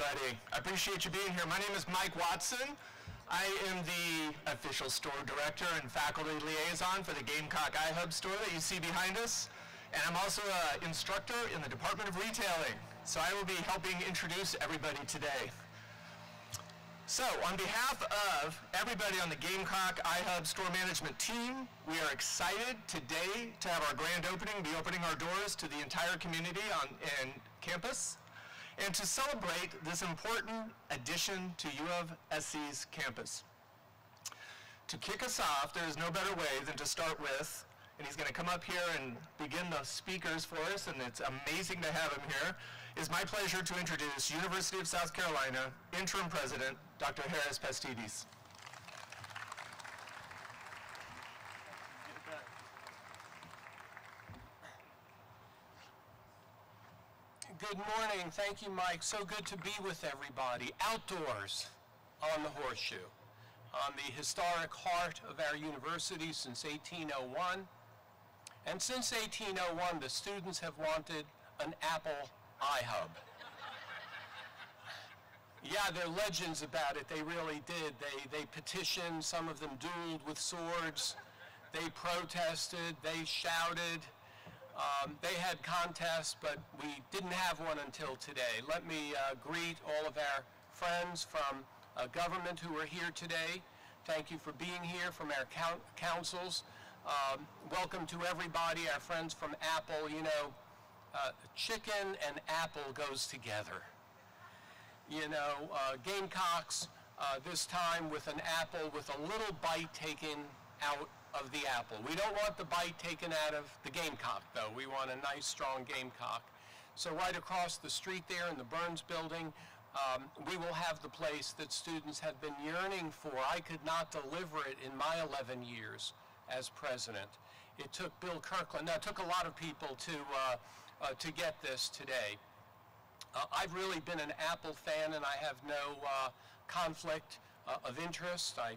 I appreciate you being here. My name is Mike Watson. I am the official store director and faculty liaison for the Gamecock iHub store that you see behind us. And I'm also an instructor in the Department of Retailing. So I will be helping introduce everybody today. So, on behalf of everybody on the Gamecock iHub store management team, we are excited today to have our grand opening, be opening our doors to the entire community on and campus, and to celebrate this important addition to U of SC's campus. To kick us off, there is no better way than to start with, and he's going to come up here and begin the speakers for us, and it's amazing to have him here. It's my pleasure to introduce University of South Carolina Interim President, Dr. Harris Pastides. Good morning. Thank you, Mike. So good to be with everybody outdoors on the horseshoe, on the historic heart of our university since 1801. And since 1801, the students have wanted an Apple iHub. Yeah, there are legends about it. They really did. They, they petitioned, some of them dueled with swords. They protested, they shouted. Um, they had contests, but we didn't have one until today. Let me uh, greet all of our friends from uh, government who are here today. Thank you for being here from our coun- councils. Um, welcome to everybody, our friends from Apple. You know, uh, chicken and apple goes together. You know, uh, Gamecocks uh, this time with an apple with a little bite taken out of the apple. We don't want the bite taken out of the gamecock, though. We want a nice, strong gamecock. So right across the street there in the Burns building, um, we will have the place that students have been yearning for. I could not deliver it in my 11 years as president. It took Bill Kirkland, now it took a lot of people to, uh, uh, to get this today. Uh, I've really been an Apple fan and I have no uh, conflict uh, of interest. I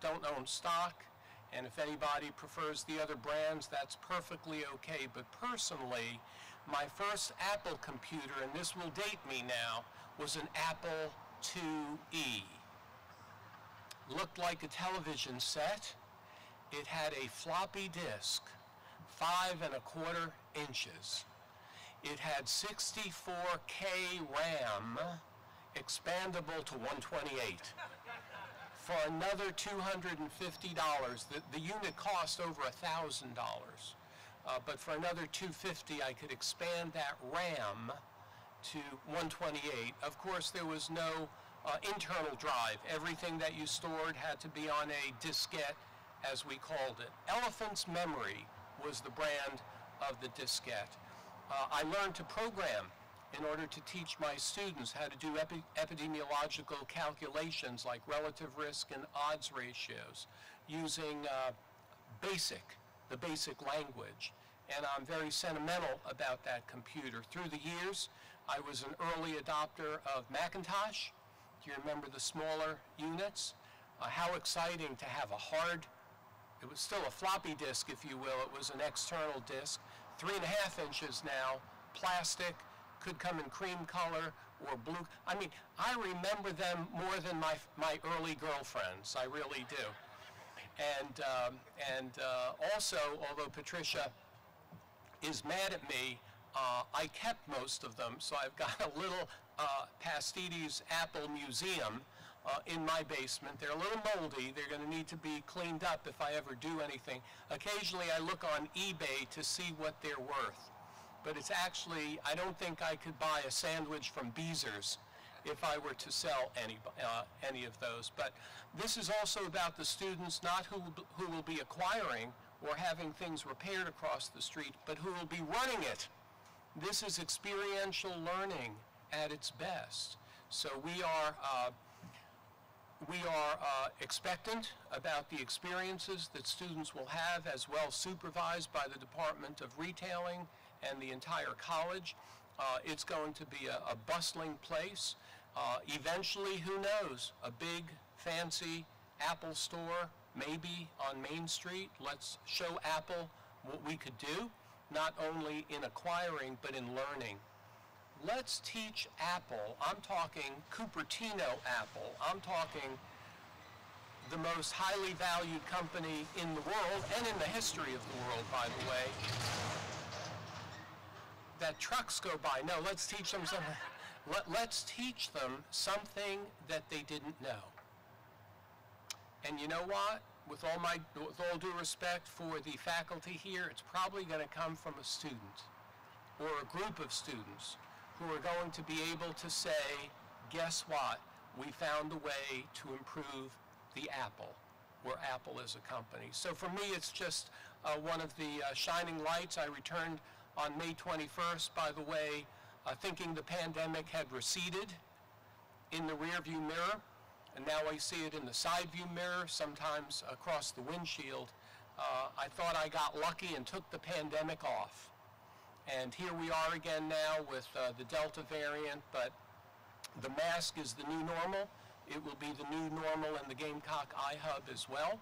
don't own stock. And if anybody prefers the other brands, that's perfectly okay. But personally, my first Apple computer, and this will date me now, was an Apple IIe. Looked like a television set. It had a floppy disk, five and a quarter inches. It had 64K RAM, expandable to 128 for another $250. The, the unit cost over $1,000. Uh, but for another 250 I could expand that RAM to 128. Of course, there was no uh, internal drive. Everything that you stored had to be on a diskette, as we called it. Elephant's Memory was the brand of the diskette. Uh, I learned to program in order to teach my students how to do epi epidemiological calculations like relative risk and odds ratios using uh, BASIC, the basic language. And I'm very sentimental about that computer. Through the years, I was an early adopter of Macintosh. Do you remember the smaller units? Uh, how exciting to have a hard, it was still a floppy disk, if you will. It was an external disk, three and a half inches now, plastic, could come in cream color or blue. I mean, I remember them more than my, my early girlfriends. I really do. And, um, and uh, also, although Patricia is mad at me, uh, I kept most of them, so I've got a little uh, Pastides Apple Museum uh, in my basement. They're a little moldy. They're going to need to be cleaned up if I ever do anything. Occasionally, I look on eBay to see what they're worth but it's actually, I don't think I could buy a sandwich from Beezer's if I were to sell any, uh, any of those. But this is also about the students, not who, who will be acquiring or having things repaired across the street, but who will be running it. This is experiential learning at its best. So we are, uh, we are uh, expectant about the experiences that students will have as well supervised by the Department of Retailing and the entire college. Uh, it's going to be a, a bustling place. Uh, eventually, who knows, a big, fancy Apple store, maybe on Main Street. Let's show Apple what we could do, not only in acquiring, but in learning. let's teach Apple, I'm talking Cupertino Apple, I'm talking the most highly valued company in the world and in the history of the world, by the way, that trucks go by. No, let's teach them something. Let, let's teach them something that they didn't know. And you know what? With all my, with all due respect for the faculty here, it's probably going to come from a student or a group of students who are going to be able to say, guess what? We found a way to improve the Apple, where Apple is a company. So for me, it's just uh, one of the uh, shining lights. I returned on May 21st, by the way, uh, thinking the pandemic had receded in the rearview mirror, and now I see it in the side view mirror, sometimes across the windshield. Uh, I thought I got lucky and took the pandemic off. And here we are again now with uh, the Delta variant, but the mask is the new normal. It will be the new normal in the Gamecock iHub as well.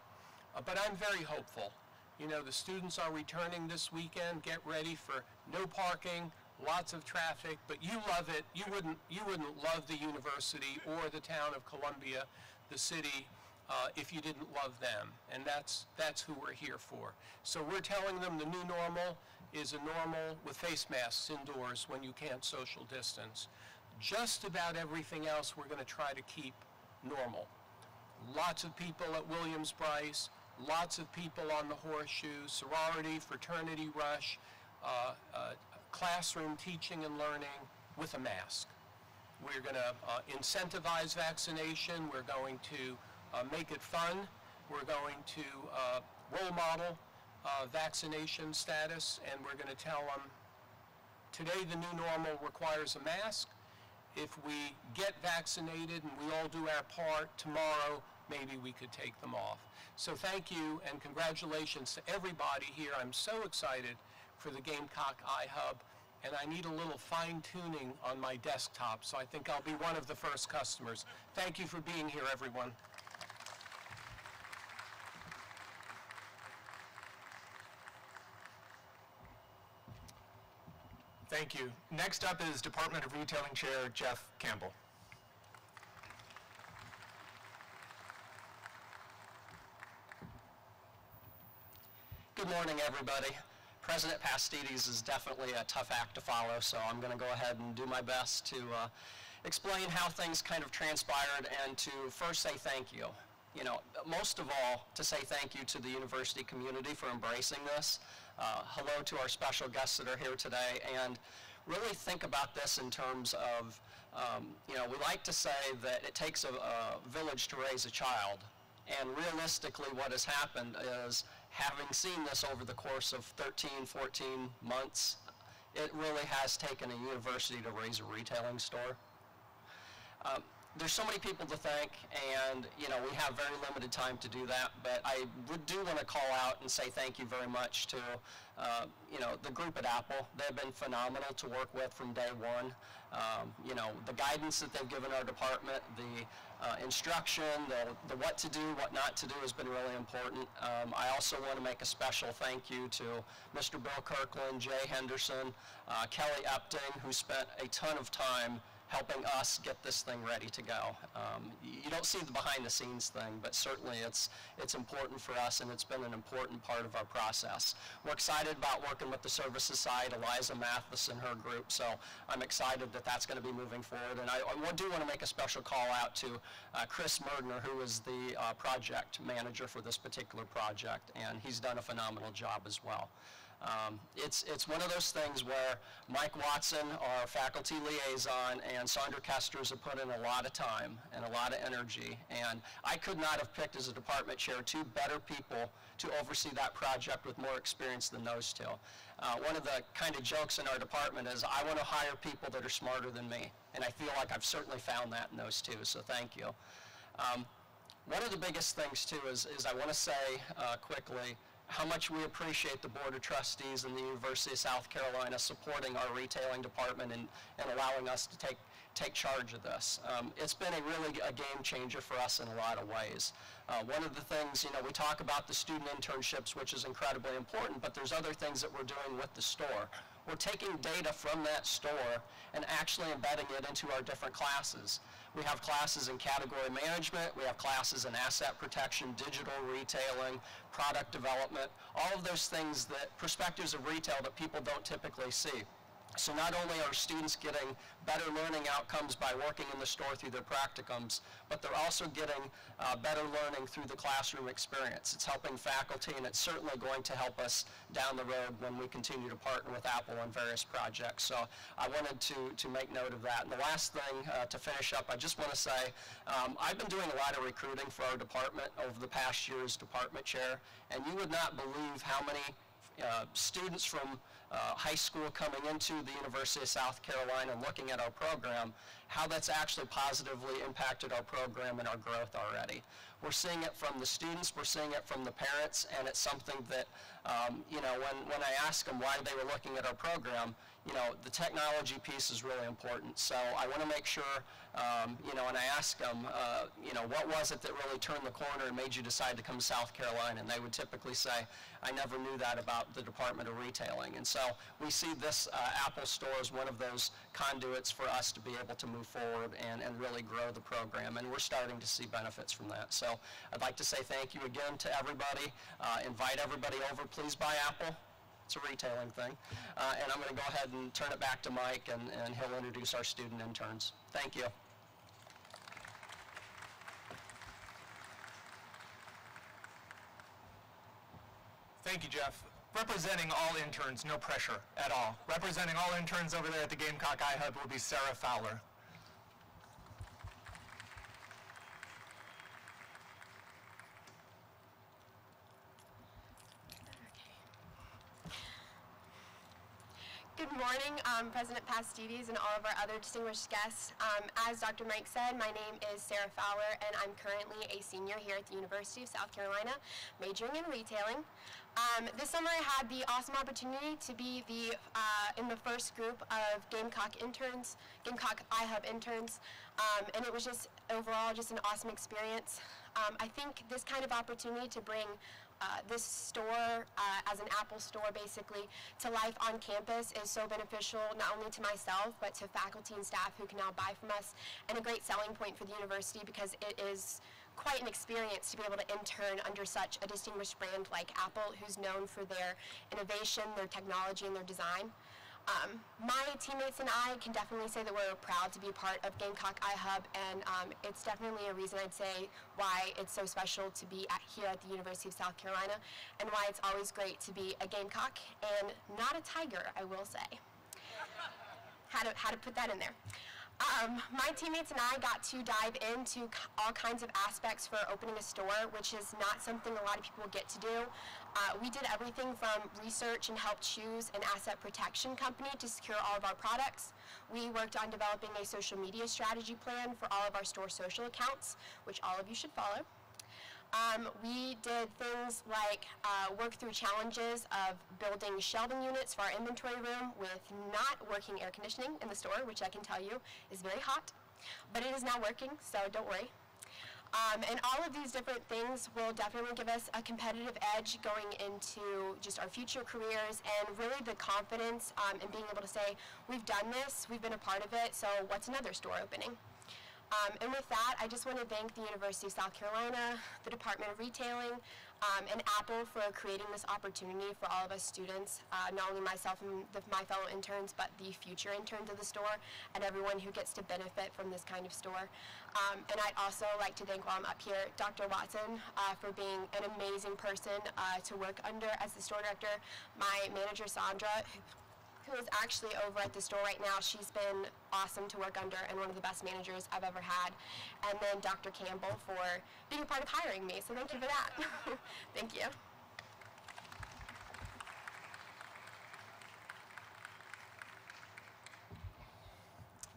Uh, but I'm very hopeful. You know, the students are returning this weekend. Get ready for no parking, lots of traffic, but you love it. You wouldn't, you wouldn't love the university or the town of Columbia, the city, uh, if you didn't love them. And that's, that's who we're here for. So we're telling them the new normal is a normal with face masks indoors when you can't social distance. Just about everything else we're going to try to keep normal. Lots of people at Williams-Brice, lots of people on the horseshoe, sorority, fraternity rush, uh, uh, classroom teaching and learning with a mask. We're going to uh, incentivize vaccination. We're going to uh, make it fun. We're going to uh, role model uh, vaccination status, and we're going to tell them today the new normal requires a mask. If we get vaccinated and we all do our part, tomorrow maybe we could take them off. So thank you and congratulations to everybody here. I'm so excited for the Gamecock iHub, and I need a little fine tuning on my desktop, so I think I'll be one of the first customers. Thank you for being here, everyone. Thank you. Next up is Department of Retailing Chair Jeff Campbell. Good morning, everybody. President Pastides is definitely a tough act to follow, so I'm going to go ahead and do my best to uh, explain how things kind of transpired and to first say thank you. You know, most of all, to say thank you to the university community for embracing this. Uh, hello to our special guests that are here today, and really think about this in terms of, um, you know, we like to say that it takes a, a village to raise a child, and realistically what has happened is having seen this over the course of 13, 14 months, it really has taken a university to raise a retailing store. Um, there's so many people to thank, and you know we have very limited time to do that. But I would do want to call out and say thank you very much to uh, you know the group at Apple. They've been phenomenal to work with from day one. Um, you know the guidance that they've given our department, the uh, instruction, the, the what to do, what not to do has been really important. Um, I also want to make a special thank you to Mr. Bill Kirkland, Jay Henderson, uh, Kelly Epting, who spent a ton of time helping us get this thing ready to go. Um, you don't see the behind the scenes thing, but certainly it's, it's important for us and it's been an important part of our process. We're excited about working with the services side, Eliza Mathis and her group, so I'm excited that that's going to be moving forward. And I, I do want to make a special call out to uh, Chris Merdner, who is the uh, project manager for this particular project, and he's done a phenomenal job as well. Um, it's, it's one of those things where Mike Watson, our faculty liaison, and Sandra Kesters have put in a lot of time and a lot of energy. And I could not have picked as a department chair two better people to oversee that project with more experience than those two. Uh, one of the kind of jokes in our department is I want to hire people that are smarter than me. And I feel like I've certainly found that in those two, so thank you. Um, one of the biggest things too is, is I want to say uh, quickly, how much we appreciate the Board of Trustees and the University of South Carolina supporting our retailing department and, and allowing us to take, take charge of this. Um, it's been a really a game changer for us in a lot of ways. Uh, one of the things, you know, we talk about the student internships, which is incredibly important, but there's other things that we're doing with the store. we're taking data from that store and actually embedding it into our different classes. We have classes in category management, we have classes in asset protection, digital retailing, product development, all of those things that perspectives of retail that people don't typically see. So not only are students getting better learning outcomes by working in the store through their practicums, but they're also getting uh, better learning through the classroom experience. It's helping faculty, and it's certainly going to help us down the road when we continue to partner with Apple on various projects. So I wanted to, to make note of that. And the last thing uh, to finish up, I just want to say um, I've been doing a lot of recruiting for our department over the past year as department chair, and you would not believe how many uh, students from uh, high school coming into the University of South Carolina and looking at our program, how that's actually positively impacted our program and our growth already. We're seeing it from the students, we're seeing it from the parents, and it's something that, um, you know, when, when I asked them why they were looking at our program, you know, the technology piece is really important. So I want to make sure, um, you know, and I ask them, uh, you know, what was it that really turned the corner and made you decide to come to South Carolina? And they would typically say, I never knew that about the Department of Retailing. And so we see this uh, Apple Store as one of those conduits for us to be able to move forward and, and really grow the program. And we're starting to see benefits from that. So I'd like to say thank you again to everybody. Uh, invite everybody over. Please buy Apple. It's a retailing thing. Uh, and I'm going to go ahead and turn it back to Mike, and, and he'll introduce our student interns. Thank you. Thank you, Jeff. Representing all interns, no pressure at all. Representing all interns over there at the Gamecock iHub will be Sarah Fowler. Good morning, um, President Pastides and all of our other distinguished guests. Um, as Dr. Mike said, my name is Sarah Fowler, and I'm currently a senior here at the University of South Carolina, majoring in retailing. Um, this summer, I had the awesome opportunity to be the uh, in the first group of Gamecock interns, Gamecock iHub interns, um, and it was just overall just an awesome experience. Um, I think this kind of opportunity to bring uh, this store uh, as an Apple store basically to life on campus is so beneficial not only to myself but to faculty and staff who can now buy from us and a great selling point for the university because it is quite an experience to be able to intern under such a distinguished brand like Apple who's known for their innovation, their technology, and their design. Um, my teammates and I can definitely say that we're proud to be part of Gamecock iHub, and um, it's definitely a reason I'd say why it's so special to be at, here at the University of South Carolina, and why it's always great to be a Gamecock and not a Tiger, I will say. How to, how to put that in there. Um, my teammates and I got to dive into all kinds of aspects for opening a store, which is not something a lot of people get to do. Uh, we did everything from research and helped choose an asset protection company to secure all of our products. We worked on developing a social media strategy plan for all of our store social accounts, which all of you should follow. Um, we did things like uh, work through challenges of building shelving units for our inventory room with not working air conditioning in the store, which I can tell you is very hot, but it is now working, so don't worry. Um, and all of these different things will definitely give us a competitive edge going into just our future careers and really the confidence um, in being able to say, we've done this, we've been a part of it, so what's another store opening? Um, and with that, I just want to thank the University of South Carolina, the Department of Retailing, um, and Apple for creating this opportunity for all of us students, uh, not only myself and the, my fellow interns, but the future interns of the store and everyone who gets to benefit from this kind of store. Um, and I'd also like to thank while I'm up here, Dr. Watson uh, for being an amazing person uh, to work under as the store director, my manager Sandra, who is actually over at the store right now. She's been awesome to work under and one of the best managers I've ever had. And then Dr. Campbell for being a part of hiring me. So thank you for that. thank you.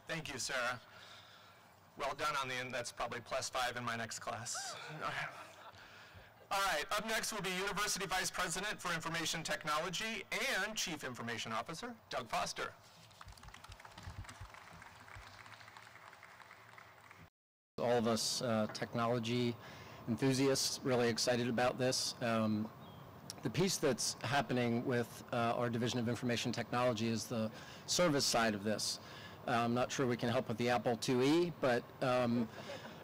Thank you, Sarah. Well done on the end. That's probably plus five in my next class. All right, up next will be University Vice President for Information Technology and Chief Information Officer, Doug Foster. All of us uh, technology enthusiasts really excited about this. Um, the piece that's happening with uh, our Division of Information Technology is the service side of this. Uh, I'm not sure we can help with the Apple IIe, but um,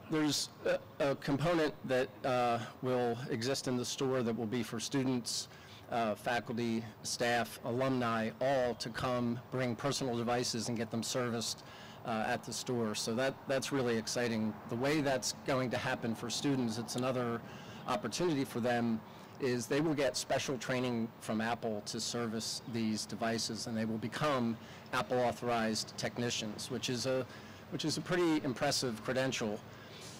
there's a, a component that uh, will exist in the store that will be for students, uh, faculty, staff, alumni, all to come bring personal devices and get them serviced uh, at the store. So that, that's really exciting. The way that's going to happen for students, it's another opportunity for them is they will get special training from Apple to service these devices and they will become Apple authorized technicians, which is a, which is a pretty impressive credential.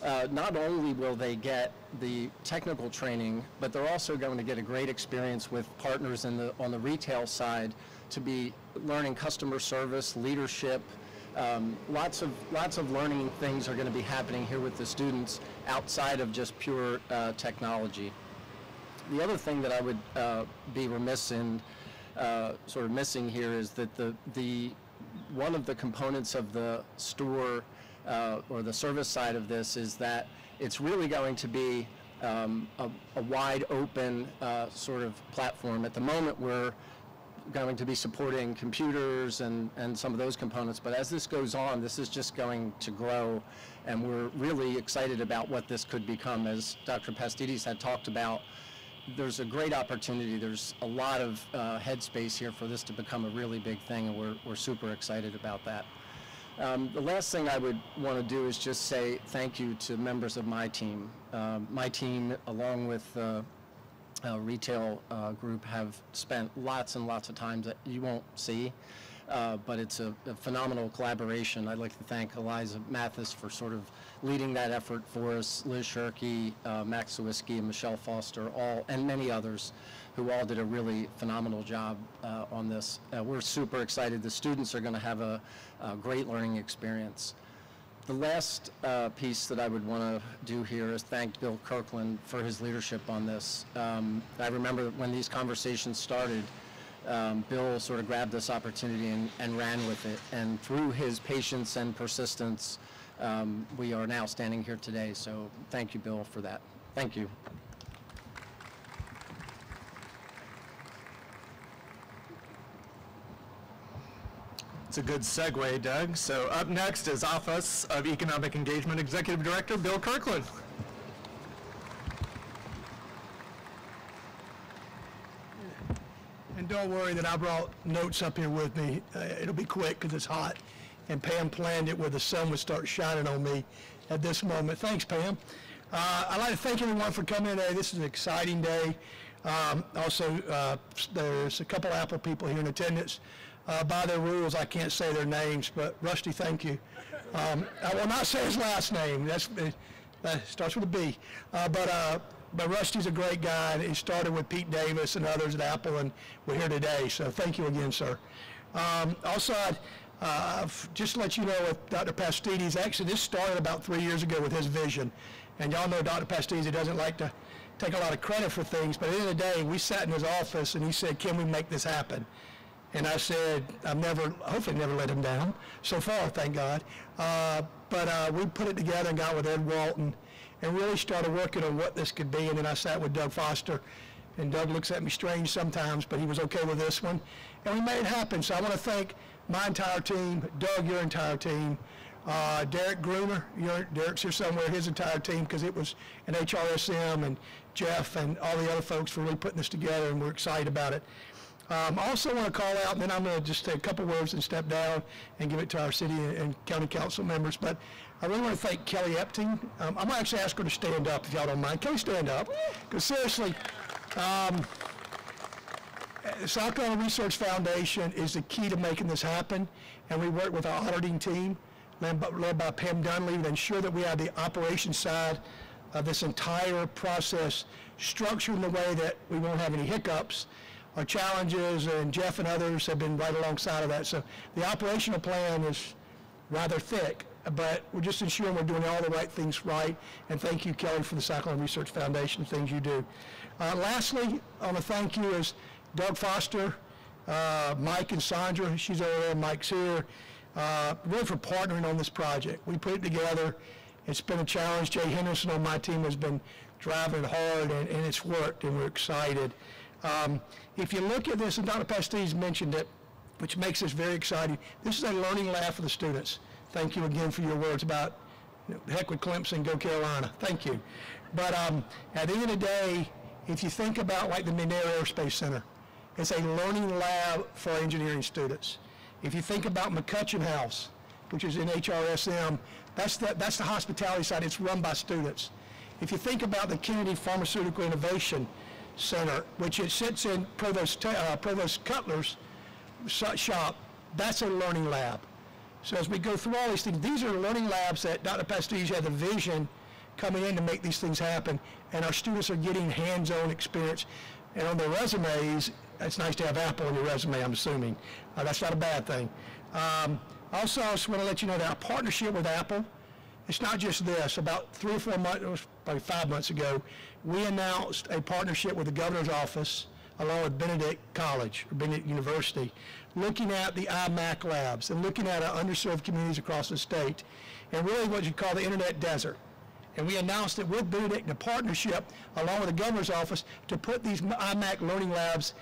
Uh, not only will they get the technical training, but they're also going to get a great experience with partners in the, on the retail side to be learning customer service, leadership, um, lots of lots of learning things are going to be happening here with the students outside of just pure uh, technology. The other thing that I would uh, be remiss in uh, sort of missing here is that the the one of the components of the store uh, or the service side of this is that it's really going to be um, a, a, wide open uh, sort of platform. At the moment, we're going to be supporting computers and, and some of those components, but as this goes on, this is just going to grow, and we're really excited about what this could become. As Dr. Pastides had talked about, there's a great opportunity. There's a lot of uh, headspace here for this to become a really big thing, and we're, we're super excited about that. Um, the last thing I would want to do is just say thank you to members of my team. Uh, my team, along with uh, uh, retail uh, group have spent lots and lots of time that you won't see, uh, but it's a, a, phenomenal collaboration. I'd like to thank Eliza Mathis for sort of leading that effort for us, Liz Shirky, uh, Max Sawiski, and Michelle Foster, all, and many others who all did a really phenomenal job uh, on this. Uh, we're super excited. The students are going to have a, a great learning experience. The last uh, piece that I would want to do here is thank Bill Kirkland for his leadership on this. Um, I remember when these conversations started, um, Bill sort of grabbed this opportunity and, and, ran with it. And through his patience and persistence, um, we are now standing here today. So thank you, Bill, for that. Thank you. It's a good segue, Doug. So up next is Office of Economic Engagement Executive Director Bill Kirkland. And don't worry that I brought notes up here with me. Uh, it'll be quick because it's hot. And Pam planned it where the sun would start shining on me at this moment. Thanks, Pam. Uh, I'd like to thank everyone for coming today. This is an exciting day. Um, also, uh, there's a couple Apple people here in attendance. Uh, by their rules, I can't say their names, but Rusty, thank you. Um, I will not say his last name. That's uh, starts with a B. Uh, but uh, but Rusty's a great guy. He started with Pete Davis and others at Apple, and we're here today. So thank you again, sir. Um, also, uh, just to let you know, with Dr. Pastides, actually this started about three years ago with his vision. And y'all know Dr. Pastides doesn't like to take a lot of credit for things, but at the end of the day, we sat in his office and he said, can we make this happen? And I said, I've never, hopefully never let him down so far, thank God. Uh, but uh, we put it together and got with Ed Walton and really started working on what this could be. And then I sat with Doug Foster. And Doug looks at me strange sometimes, but he was okay with this one. And we made it happen. So I want to thank my entire team, Doug, your entire team, uh, Derek Gruner, your, Derek's here somewhere, his entire team, because it was an HRSM, and Jeff and all the other folks for really putting this together, and we're excited about it. Um, I also want to call out, and then I'm going to just say a couple words and step down and give it to our city and county council members. But I really want to thank Kelly Epting. Um, I'm going to actually ask her to stand up if y'all don't mind. Kelly, stand up. Because seriously, um, South Carolina Research Foundation is the key to making this happen. And we work with our auditing team, led by, led by Pam Dunley, to ensure that we have the operations side of this entire process structured in a way that we won't have any hiccups our challenges, and Jeff and others have been right alongside of that. So the operational plan is rather thick, but we're just ensuring we're doing all the right things right. And thank you, Kelly, for the Cyclone Research Foundation, things you do. Uh, lastly, I want to thank you as Doug Foster, uh, Mike and Sandra, she's over there, Mike's here, uh, really for partnering on this project. We put it together. It's been a challenge. Jay Henderson on my team has been driving hard, and, and it's worked, and we're excited. Um, if you look at this, and Dr. Pastides mentioned it, which makes this very exciting, this is a learning lab for the students. Thank you again for your words about you know, heck with Clemson, go Carolina. Thank you. But um, at the end of the day, if you think about like the McNair Aerospace Center, it's a learning lab for engineering students. If you think about McCutcheon House, which is in HRSM, that's the, that's the hospitality side. It's run by students. If you think about the Kennedy Pharmaceutical Innovation Center, which it sits in Provost, uh, Provost Cutler's shop, that's a learning lab. So as we go through all these things, these are learning labs that Dr. Pastides had the vision coming in to make these things happen, and our students are getting hands-on experience. And on their resumes, it's nice to have Apple on your resume, I'm assuming. Uh, that's not a bad thing. Um, also, I just want to let you know that our partnership with Apple, it's not just this. About three or four months, probably five months ago, we announced a partnership with the governor's office along with Benedict College, or Benedict University, looking at the iMac labs and looking at our underserved communities across the state, and really what you call the internet desert. And we announced it with Benedict, a partnership along with the governor's office to put these iMac learning labs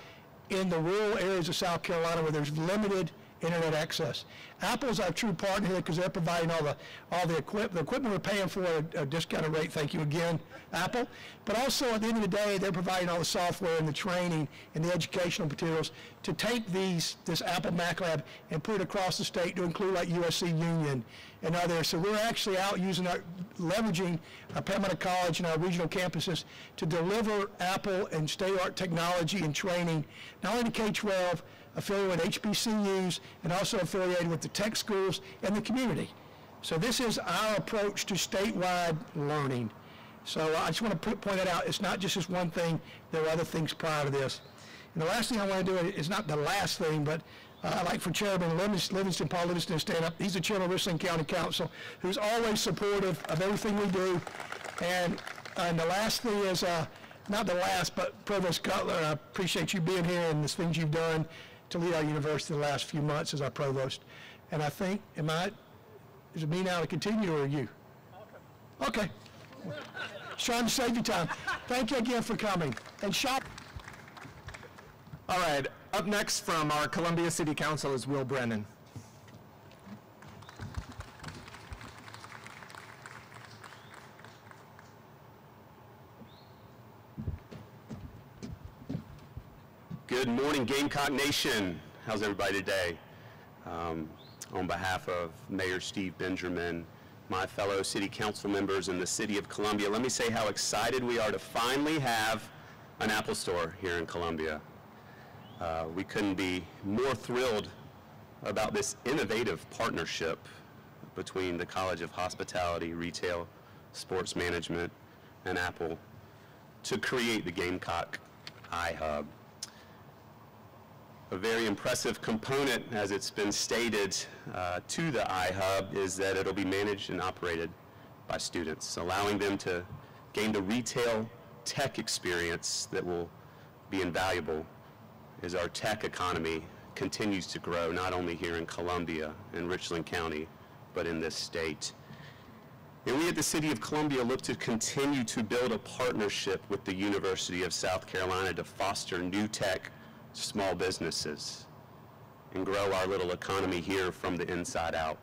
in the rural areas of South Carolina where there's limited internet access. Apple's our true partner here because they're providing all the all the equipment. The equipment we're paying for at a discounted rate. Thank you again, Apple. But also at the end of the day, they're providing all the software and the training and the educational materials to take these this Apple Mac Lab and put it across the state to include like USC Union and others. So we're actually out using our leveraging our Palmetto College and our regional campuses to deliver Apple and state-of-art technology and training not only to K-12 affiliated with HBCUs, and also affiliated with the tech schools and the community. So this is our approach to statewide learning. So I just want to point that out. It's not just this one thing. There are other things prior to this. And the last thing I want to do is not the last thing, but uh, like for Chairman Livingston, Paul Livingston to stand up. He's the chairman of Richland County Council, who's always supportive of everything we do. And, and the last thing is, uh, not the last, but Provost Cutler, I appreciate you being here and the things you've done to lead our university the last few months as our provost. And I think, am I, is it me now to continue or are you? Okay. Just trying to save you time. Thank you again for coming. And shop. All right, up next from our Columbia City Council is Will Brennan. Good morning, Gamecock Nation. How's everybody today? Um, on behalf of Mayor Steve Benjamin, my fellow city council members in the city of Columbia, let me say how excited we are to finally have an Apple store here in Columbia. Uh, we couldn't be more thrilled about this innovative partnership between the College of Hospitality, Retail, Sports Management, and Apple to create the Gamecock iHub a very impressive component, as it's been stated, uh, to the iHub is that it'll be managed and operated by students, allowing them to gain the retail tech experience that will be invaluable as our tech economy continues to grow, not only here in Columbia and Richland County, but in this state. And we at the City of Columbia look to continue to build a partnership with the University of South Carolina to foster new tech small businesses and grow our little economy here from the inside out.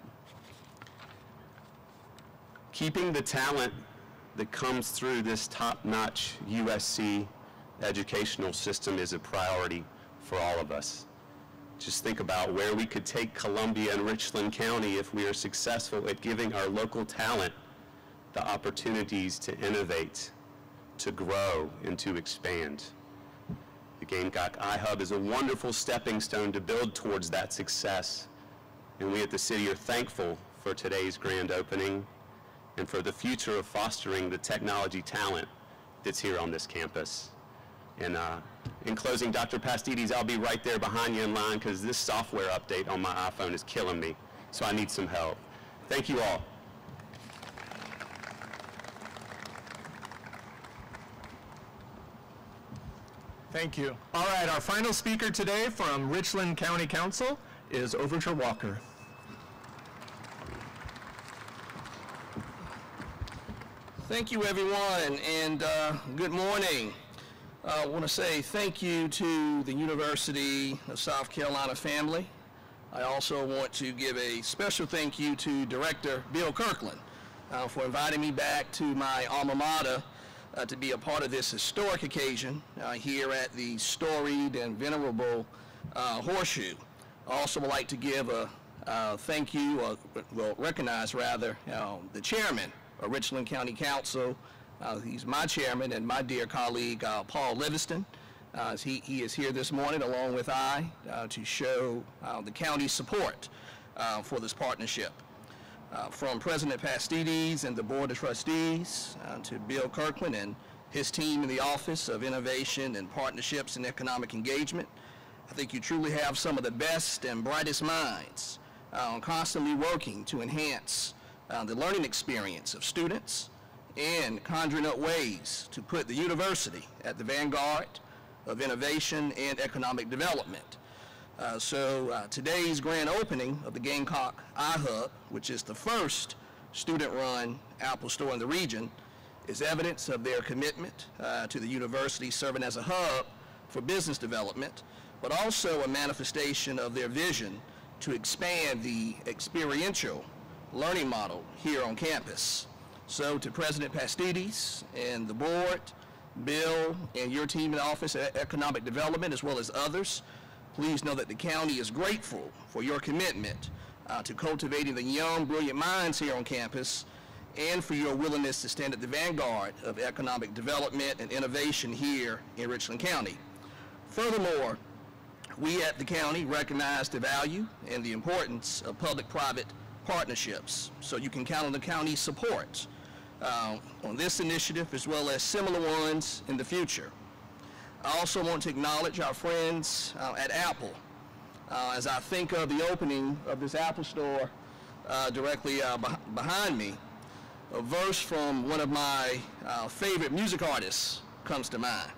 Keeping the talent that comes through this top-notch USC educational system is a priority for all of us. Just think about where we could take Columbia and Richland County if we are successful at giving our local talent the opportunities to innovate, to grow, and to expand. The Gamecock iHub is a wonderful stepping stone to build towards that success. And we at the city are thankful for today's grand opening and for the future of fostering the technology talent that's here on this campus. And uh, in closing, Dr. Pastides, I'll be right there behind you in line because this software update on my iPhone is killing me. So I need some help. Thank you all. Thank you. All right, our final speaker today from Richland County Council is Overture Walker. Thank you, everyone, and uh, good morning. I want to say thank you to the University of South Carolina family. I also want to give a special thank you to Director Bill Kirkland uh, for inviting me back to my alma mater uh, to be a part of this historic occasion uh, here at the storied and venerable uh, Horseshoe. I also would like to give a thank you, or well, recognize rather, uh, the chairman of Richland County Council. Uh, he's my chairman and my dear colleague, uh, Paul Livingston. Uh, he, he is here this morning along with I to show the county's support for this partnership. Uh, from President Pastides and the Board of Trustees uh, to Bill Kirkland and his team in the Office of Innovation and Partnerships and Economic Engagement. I think you truly have some of the best and brightest minds uh, constantly working to enhance uh, the learning experience of students and conjuring up ways to put the university at the vanguard of innovation and economic development. Uh, so uh, today's grand opening of the Gamecock iHub, which is the first student-run Apple store in the region, is evidence of their commitment uh, to the university serving as a hub for business development, but also a manifestation of their vision to expand the experiential learning model here on campus. So to President Pastides and the board, Bill, and your team in the Office of Economic Development, as well as others, please know that the county is grateful for your commitment uh, to cultivating the young, brilliant minds here on campus and for your willingness to stand at the vanguard of economic development and innovation here in Richland County. Furthermore, we at the county recognize the value and the importance of public-private partnerships, so you can count on the county's support uh, on this initiative as well as similar ones in the future. I also want to acknowledge our friends uh, at Apple. Uh, as I think of the opening of this Apple store uh, directly uh, beh behind me, a verse from one of my uh, favorite music artists comes to mind.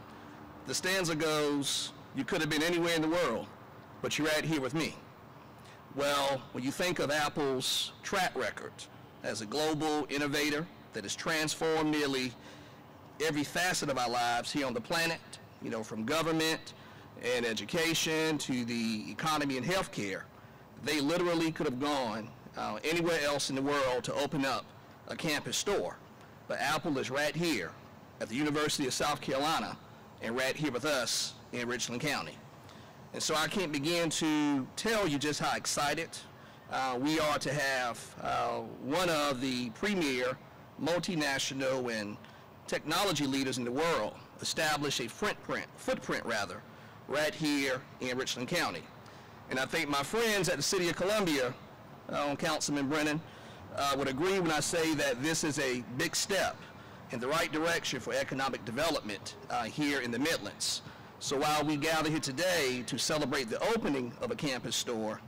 The stanza goes, you could have been anywhere in the world, but you're right here with me. Well, when you think of Apple's track record as a global innovator that has transformed nearly every facet of our lives here on the planet, you know, from government and education to the economy and healthcare, they literally could have gone uh, anywhere else in the world to open up a campus store. But Apple is right here at the University of South Carolina and right here with us in Richland County. And so I can't begin to tell you just how excited uh, we are to have uh, one of the premier multinational and technology leaders in the world establish a footprint, footprint rather, right here in Richland County. And I think my friends at the City of Columbia, uh, Councilman Brennan, uh, would agree when I say that this is a big step in the right direction for economic development uh, here in the Midlands. So while we gather here today to celebrate the opening of a campus store,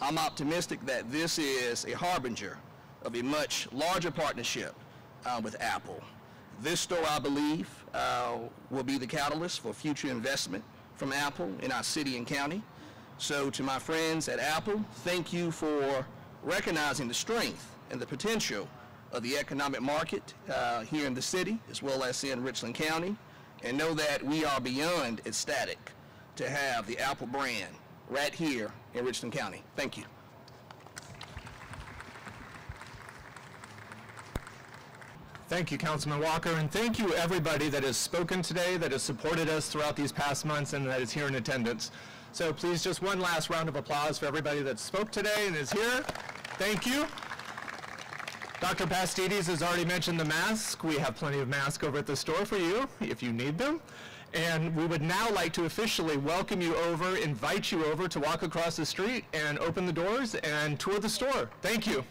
I'm optimistic that this is a harbinger of a much larger partnership uh, with Apple. This store, I believe, uh, will be the catalyst for future investment from Apple in our city and county. So to my friends at Apple, thank you for recognizing the strength and the potential of the economic market uh, here in the city as well as in Richland County and know that we are beyond ecstatic to have the Apple brand right here in Richland County. Thank you. Thank you, Councilman Walker, and thank you everybody that has spoken today, that has supported us throughout these past months, and that is here in attendance. So please, just one last round of applause for everybody that spoke today and is here. Thank you. Dr. Pastides has already mentioned the mask. We have plenty of masks over at the store for you if you need them. And we would now like to officially welcome you over, invite you over to walk across the street and open the doors and tour the store. Thank you.